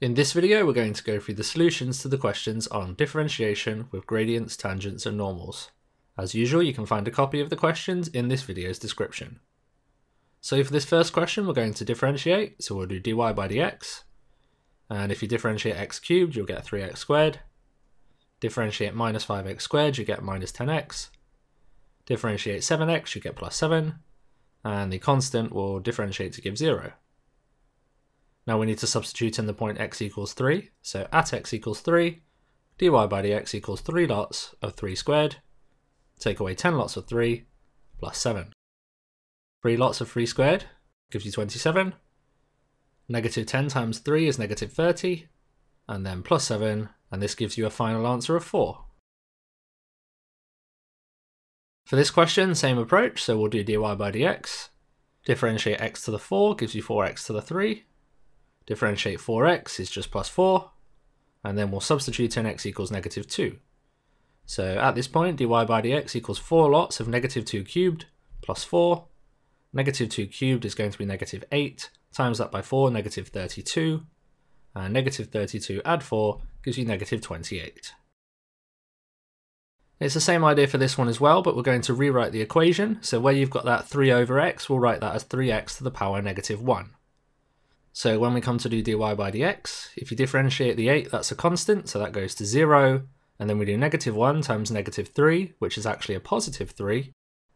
In this video, we're going to go through the solutions to the questions on differentiation with gradients, tangents, and normals. As usual, you can find a copy of the questions in this video's description. So for this first question, we're going to differentiate, so we'll do dy by dx. And if you differentiate x cubed, you'll get 3x squared. Differentiate minus 5x squared, you get minus 10x. Differentiate 7x, you get plus 7. And the constant will differentiate to give 0. Now we need to substitute in the point x equals 3. So at x equals 3, dy by dx equals 3 lots of 3 squared. Take away 10 lots of 3 plus 7. 3 lots of 3 squared gives you 27. Negative 10 times 3 is negative 30. And then plus 7, and this gives you a final answer of 4. For this question, same approach, so we'll do dy by dx. Differentiate x to the 4 gives you 4x to the 3. Differentiate 4x is just plus 4, and then we'll substitute in x equals negative 2. So at this point, dy by dx equals 4 lots of negative 2 cubed plus 4. Negative 2 cubed is going to be negative 8, times that by 4, negative 32. And negative 32 add 4 gives you negative 28. It's the same idea for this one as well, but we're going to rewrite the equation. So where you've got that 3 over x, we'll write that as 3x to the power negative 1. So when we come to do dy by dx, if you differentiate the 8, that's a constant, so that goes to 0. And then we do negative 1 times negative 3, which is actually a positive 3.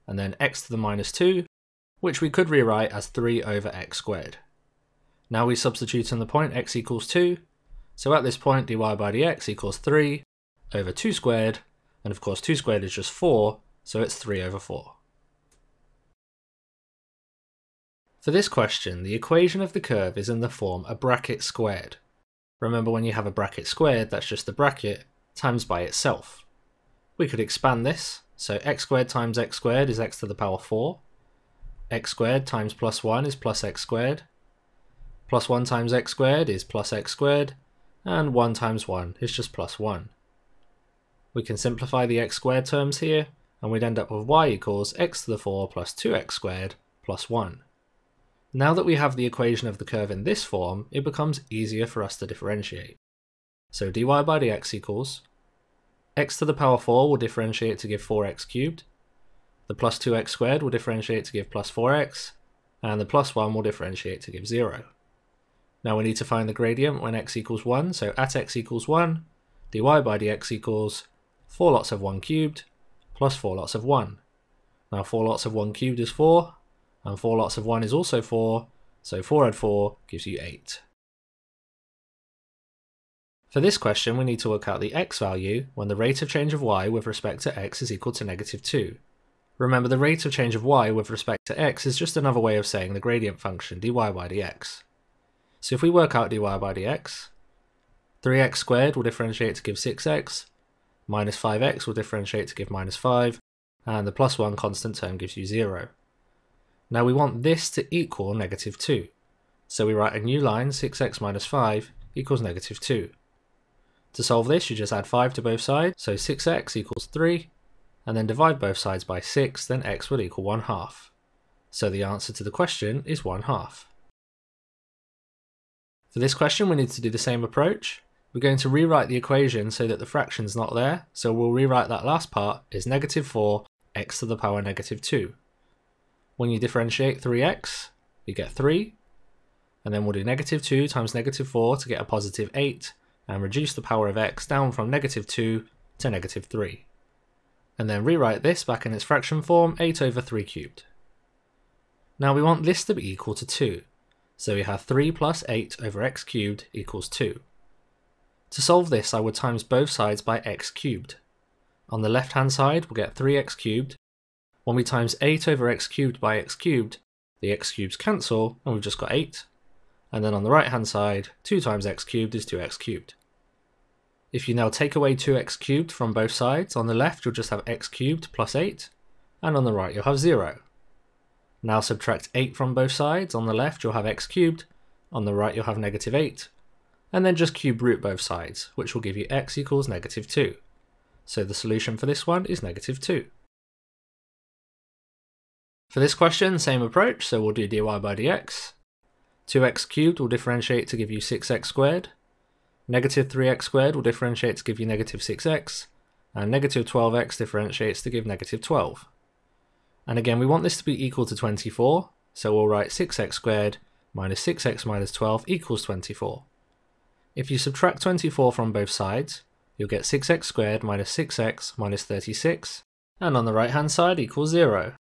And then x to the minus 2, which we could rewrite as 3 over x squared. Now we substitute in the point x equals 2. So at this point, dy by dx equals 3 over 2 squared. And of course, 2 squared is just 4, so it's 3 over 4. For this question, the equation of the curve is in the form a bracket squared. Remember when you have a bracket squared, that's just the bracket times by itself. We could expand this, so x squared times x squared is x to the power 4. x squared times plus 1 is plus x squared. Plus 1 times x squared is plus x squared, and 1 times 1 is just plus 1. We can simplify the x squared terms here, and we'd end up with y equals x to the 4 plus 2x squared plus 1. Now that we have the equation of the curve in this form, it becomes easier for us to differentiate. So dy by dx equals x to the power 4 will differentiate to give 4x cubed, the plus 2x squared will differentiate to give plus 4x, and the plus 1 will differentiate to give 0. Now we need to find the gradient when x equals 1, so at x equals 1, dy by dx equals 4 lots of 1 cubed plus 4 lots of 1. Now 4 lots of 1 cubed is 4, and 4 lots of 1 is also 4, so 4 add 4 gives you 8. For this question, we need to work out the x value when the rate of change of y with respect to x is equal to negative 2. Remember, the rate of change of y with respect to x is just another way of saying the gradient function dy by dx. So if we work out dy by dx, 3x squared will differentiate to give 6x, minus 5x will differentiate to give minus 5, and the plus 1 constant term gives you 0. Now we want this to equal negative 2. So we write a new line, 6x minus 5 equals negative 2. To solve this, you just add 5 to both sides, so 6x equals 3, and then divide both sides by 6, then x would equal 1 half. So the answer to the question is 1 half. For this question, we need to do the same approach. We're going to rewrite the equation so that the fraction's not there, so we'll rewrite that last part as negative 4 x to the power negative 2. When you differentiate 3x, you get 3. And then we'll do negative 2 times negative 4 to get a positive 8 and reduce the power of x down from negative 2 to negative 3. And then rewrite this back in its fraction form, 8 over 3 cubed. Now we want this to be equal to 2. So we have 3 plus 8 over x cubed equals 2. To solve this, I would times both sides by x cubed. On the left hand side, we'll get 3x cubed when we times 8 over x cubed by x cubed, the x cubes cancel and we've just got 8. And then on the right hand side, 2 times x cubed is 2x cubed. If you now take away 2x cubed from both sides, on the left you'll just have x cubed plus 8, and on the right you'll have 0. Now subtract 8 from both sides, on the left you'll have x cubed, on the right you'll have negative 8, and then just cube root both sides, which will give you x equals negative 2. So the solution for this one is negative 2. For this question, same approach, so we'll do dy by dx. 2x cubed will differentiate to give you 6x squared. Negative 3x squared will differentiate to give you negative 6x, and negative 12x differentiates to give negative 12. And again, we want this to be equal to 24, so we'll write 6x squared minus 6x minus 12 equals 24. If you subtract 24 from both sides, you'll get 6x squared minus 6x minus 36, and on the right hand side equals 0.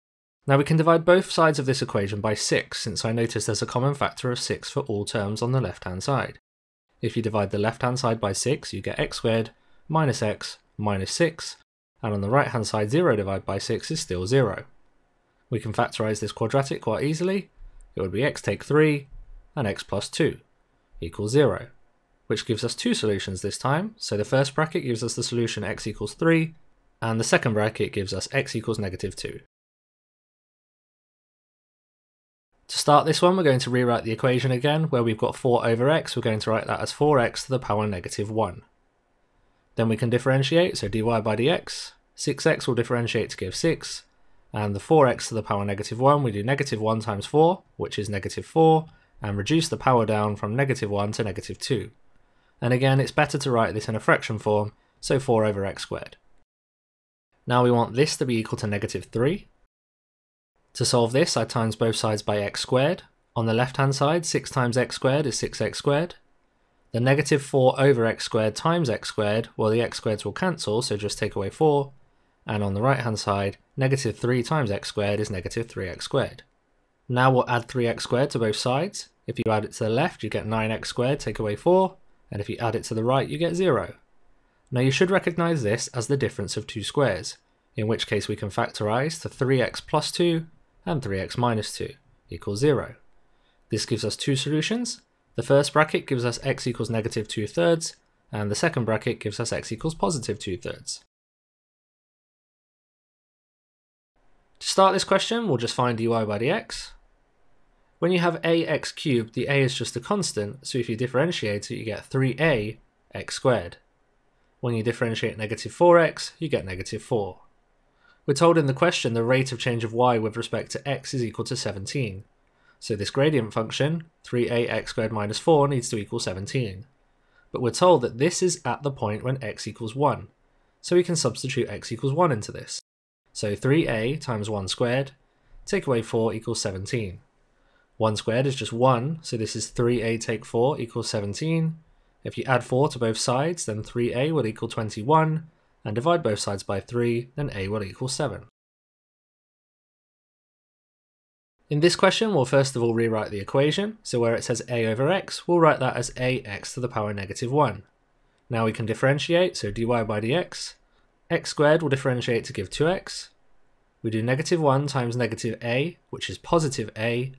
Now we can divide both sides of this equation by 6, since I notice there's a common factor of 6 for all terms on the left hand side. If you divide the left hand side by 6, you get x squared minus x minus 6, and on the right hand side 0 divided by 6 is still 0. We can factorise this quadratic quite easily. It would be x take 3 and x plus 2 equals 0, which gives us two solutions this time. So the first bracket gives us the solution x equals 3, and the second bracket gives us x equals negative 2. To start this one, we're going to rewrite the equation again, where we've got 4 over x, we're going to write that as 4x to the power negative 1. Then we can differentiate, so dy by dx, 6x will differentiate to give 6, and the 4x to the power negative 1, we do negative 1 times 4, which is negative 4, and reduce the power down from negative 1 to negative 2. And again, it's better to write this in a fraction form, so 4 over x squared. Now we want this to be equal to negative 3, to solve this, I times both sides by x squared. On the left hand side, 6 times x squared is 6x squared. The negative 4 over x squared times x squared, well the x squareds will cancel, so just take away 4. And on the right hand side, negative 3 times x squared is negative 3x squared. Now we'll add 3x squared to both sides. If you add it to the left, you get 9x squared, take away 4. And if you add it to the right, you get 0. Now you should recognise this as the difference of two squares, in which case we can factorise to 3x plus 2 and 3x minus 2 equals 0. This gives us two solutions. The first bracket gives us x equals negative 2 thirds, and the second bracket gives us x equals positive 2 thirds. To start this question, we'll just find dy by dx. When you have ax cubed, the a is just a constant, so if you differentiate it, you get 3a x squared. When you differentiate negative 4x, you get negative 4. We're told in the question the rate of change of y with respect to x is equal to 17. So this gradient function, 3ax squared minus 4, needs to equal 17. But we're told that this is at the point when x equals 1. So we can substitute x equals 1 into this. So 3a times 1 squared, take away 4 equals 17. 1 squared is just 1, so this is 3a take 4 equals 17. If you add 4 to both sides, then 3a will equal 21, and divide both sides by 3, then a will equal 7. In this question, we'll first of all rewrite the equation, so where it says a over x, we'll write that as ax to the power negative 1. Now we can differentiate, so dy by dx, x squared will differentiate to give 2x. We do negative 1 times negative a, which is positive a,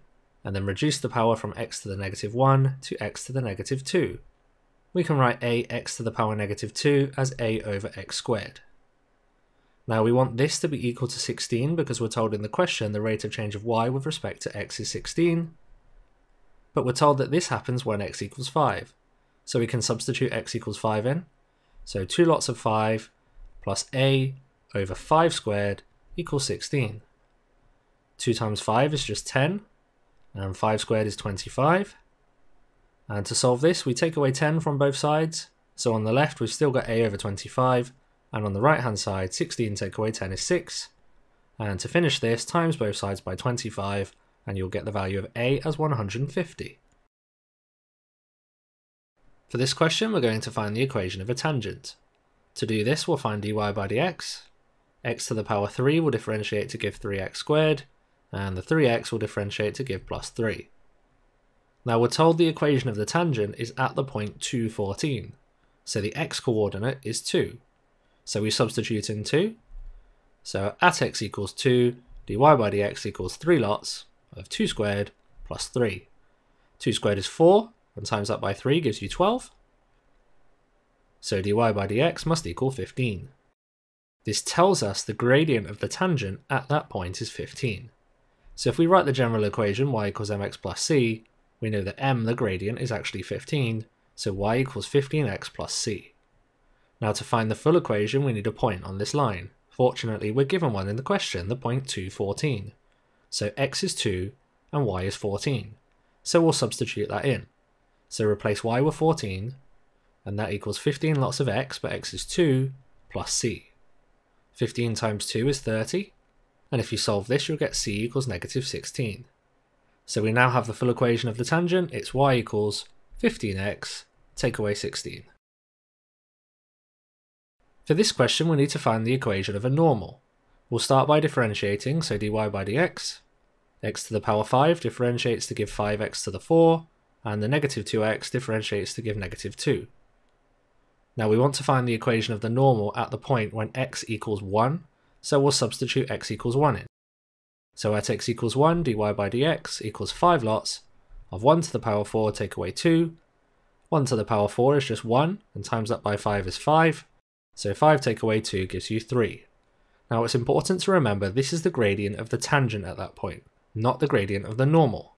and then reduce the power from x to the negative 1 to x to the negative 2 we can write ax to the power negative 2 as a over x squared. Now we want this to be equal to 16 because we're told in the question the rate of change of y with respect to x is 16, but we're told that this happens when x equals 5. So we can substitute x equals 5 in. So 2 lots of 5 plus a over 5 squared equals 16. 2 times 5 is just 10, and 5 squared is 25. And to solve this, we take away 10 from both sides. So on the left, we've still got a over 25, and on the right hand side, 16 take away 10 is 6. And to finish this, times both sides by 25, and you'll get the value of a as 150. For this question, we're going to find the equation of a tangent. To do this, we'll find dy by dx. x to the power 3 will differentiate to give 3x squared, and the 3x will differentiate to give plus 3. Now we're told the equation of the tangent is at the point 2, 14, so the x-coordinate is 2. So we substitute in 2. So at x equals 2, dy by dx equals 3 lots of 2 squared plus 3. 2 squared is 4, and times that by 3 gives you 12. So dy by dx must equal 15. This tells us the gradient of the tangent at that point is 15. So if we write the general equation y equals mx plus c, we know that m, the gradient, is actually 15, so y equals 15x plus c. Now to find the full equation, we need a point on this line. Fortunately, we're given one in the question, the point 2, 14. So x is 2 and y is 14. So we'll substitute that in. So replace y with 14, and that equals 15 lots of x, but x is 2, plus c. 15 times 2 is 30, and if you solve this you'll get c equals negative 16. So we now have the full equation of the tangent, it's y equals 15x, take away 16. For this question we need to find the equation of a normal. We'll start by differentiating, so dy by dx, x to the power 5 differentiates to give 5x to the 4, and the negative 2x differentiates to give negative 2. Now we want to find the equation of the normal at the point when x equals 1, so we'll substitute x equals 1 in. So at x equals 1, dy by dx equals 5 lots of 1 to the power 4 take away 2. 1 to the power 4 is just 1, and times that by 5 is 5. So 5 take away 2 gives you 3. Now it's important to remember this is the gradient of the tangent at that point, not the gradient of the normal.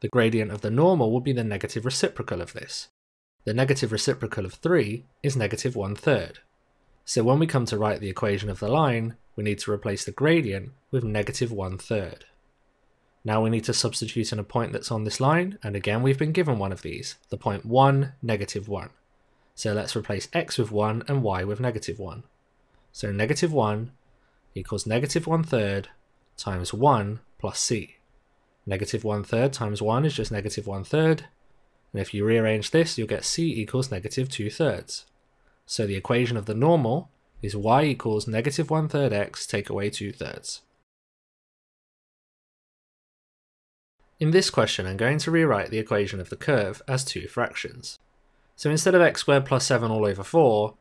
The gradient of the normal will be the negative reciprocal of this. The negative reciprocal of 3 is negative 1 third. So when we come to write the equation of the line, we need to replace the gradient with negative 1 third. Now we need to substitute in a point that's on this line, and again we've been given one of these, the point 1, negative 1. So let's replace x with 1 and y with negative 1. So negative 1 equals negative 1 third times 1 plus c. Negative 1 third times 1 is just negative 1 third, and if you rearrange this you'll get c equals negative 2 thirds. So the equation of the normal is y equals negative 1 third x take away 2 thirds. In this question I'm going to rewrite the equation of the curve as two fractions. So instead of x squared plus 7 all over 4,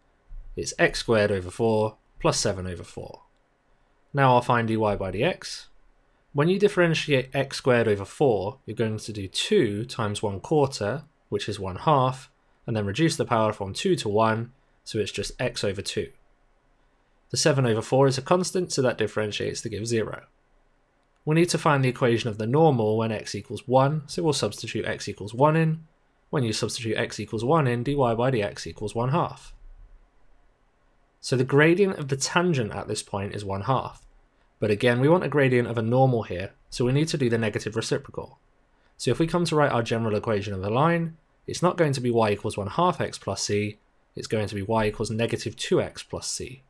it's x squared over 4 plus 7 over 4. Now I'll find dy by dx. When you differentiate x squared over 4, you're going to do 2 times 1 quarter, which is 1 half, and then reduce the power from 2 to 1, so it's just x over 2. The 7 over 4 is a constant, so that differentiates to give 0. We need to find the equation of the normal when x equals 1, so we'll substitute x equals 1 in, when you substitute x equals 1 in, dy by dx equals 1 half. So the gradient of the tangent at this point is 1 half. But again, we want a gradient of a normal here, so we need to do the negative reciprocal. So if we come to write our general equation of the line, it's not going to be y equals 1 half x plus c, it's going to be y equals negative 2x plus c.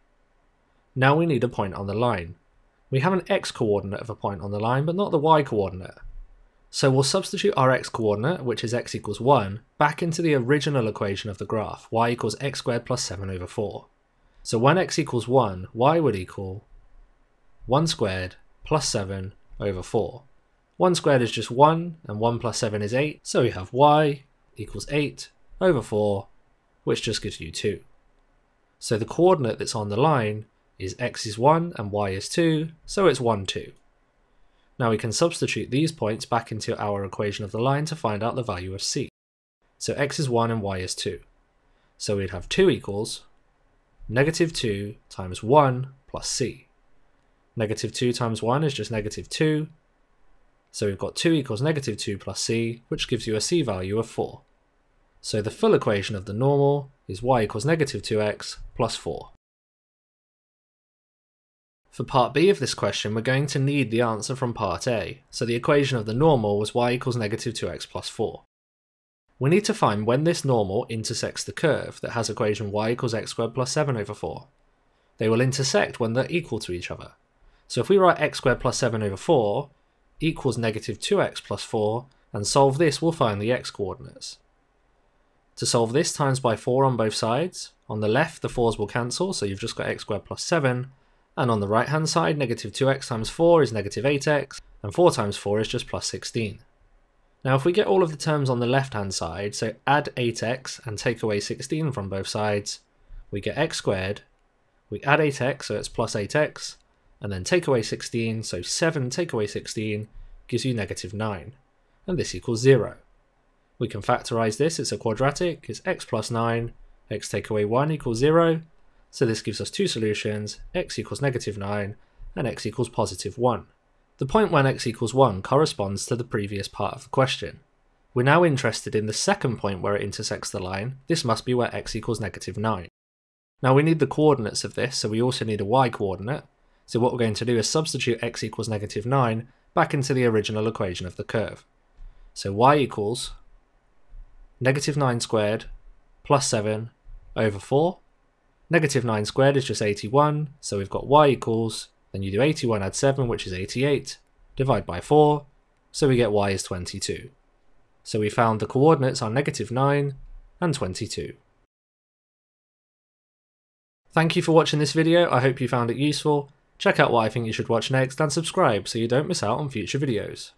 Now we need a point on the line. We have an x coordinate of a point on the line, but not the y coordinate. So we'll substitute our x coordinate, which is x equals 1, back into the original equation of the graph, y equals x squared plus 7 over 4. So when x equals 1, y would equal 1 squared plus 7 over 4. 1 squared is just 1, and 1 plus 7 is 8, so we have y equals 8 over 4, which just gives you 2. So the coordinate that's on the line is x is 1 and y is 2, so it's 1, 2. Now we can substitute these points back into our equation of the line to find out the value of c. So x is 1 and y is 2. So we'd have 2 equals negative 2 times 1 plus c. Negative 2 times 1 is just negative 2. So we've got 2 equals negative 2 plus c, which gives you a c value of 4. So the full equation of the normal is y equals negative 2x plus 4. For part B of this question, we're going to need the answer from part A, so the equation of the normal was y equals negative 2x plus 4. We need to find when this normal intersects the curve that has equation y equals x squared plus 7 over 4. They will intersect when they're equal to each other. So if we write x squared plus 7 over 4 equals negative 2x plus 4, and solve this, we'll find the x coordinates. To solve this, times by 4 on both sides. On the left, the 4's will cancel, so you've just got x squared plus 7, and on the right hand side, negative 2x times 4 is negative 8x, and 4 times 4 is just plus 16. Now if we get all of the terms on the left hand side, so add 8x and take away 16 from both sides, we get x squared, we add 8x, so it's plus 8x, and then take away 16, so 7 take away 16 gives you negative 9, and this equals 0. We can factorise this, it's a quadratic, it's x plus 9, x take away 1 equals 0, so this gives us two solutions, x equals negative 9 and x equals positive 1. The point when x equals 1 corresponds to the previous part of the question. We're now interested in the second point where it intersects the line, this must be where x equals negative 9. Now we need the coordinates of this, so we also need a y coordinate, so what we're going to do is substitute x equals negative 9 back into the original equation of the curve. So y equals negative 9 squared plus 7 over 4. Negative 9 squared is just 81, so we've got y equals, then you do 81 add 7, which is 88, divide by 4, so we get y is 22. So we found the coordinates are negative 9 and 22. Thank you for watching this video, I hope you found it useful. Check out what I think you should watch next and subscribe so you don't miss out on future videos.